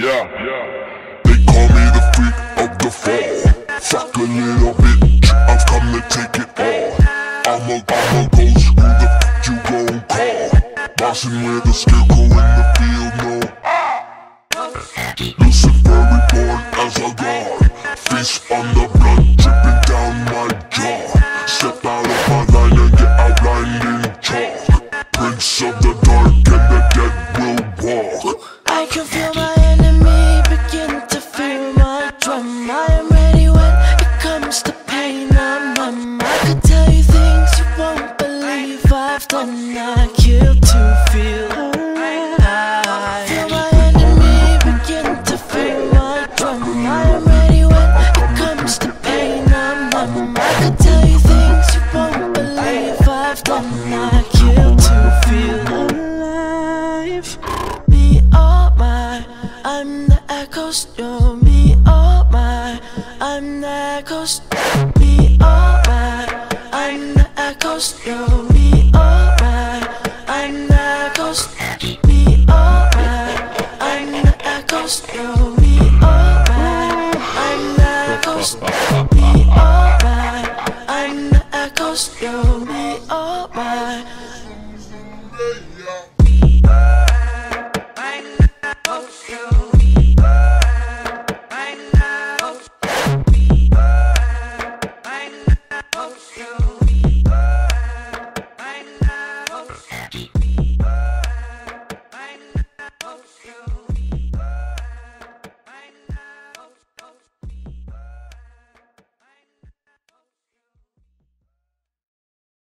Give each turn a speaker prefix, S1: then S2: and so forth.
S1: Yeah, they call me the freak of the fall. Fuck little bitch, I've come to take it all. I'm a, I'm ghost, who the you? Bossing with a scarecrow in the field, no. Lucifer reborn as a god. Face on the blood dripping down my jaw. Step out of my line and get outlined in chalk. Prince of the dark and the dead will walk.
S2: I can feel my enemy begin to feel my drum. I am ready when it comes to pain. I'm numb. I could tell you things you won't believe I've done. I kill to feel ghost, you're me, oh my I'm the ghost, me, oh my I'm the ghost, you're me, oh my I'm the ghost, me, oh my I'm the ghost, you're me, oh my I'm the ghost just me all all right.